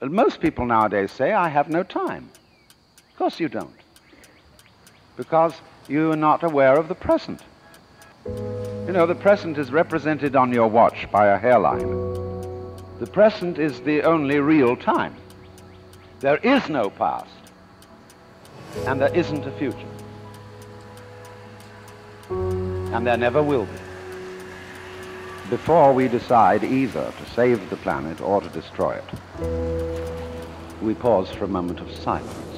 Most people nowadays say, I have no time. Of course you don't. Because you are not aware of the present. You know, the present is represented on your watch by a hairline. The present is the only real time. There is no past, and there isn't a future. And there never will be. Before we decide either to save the planet or to destroy it, we pause for a moment of silence.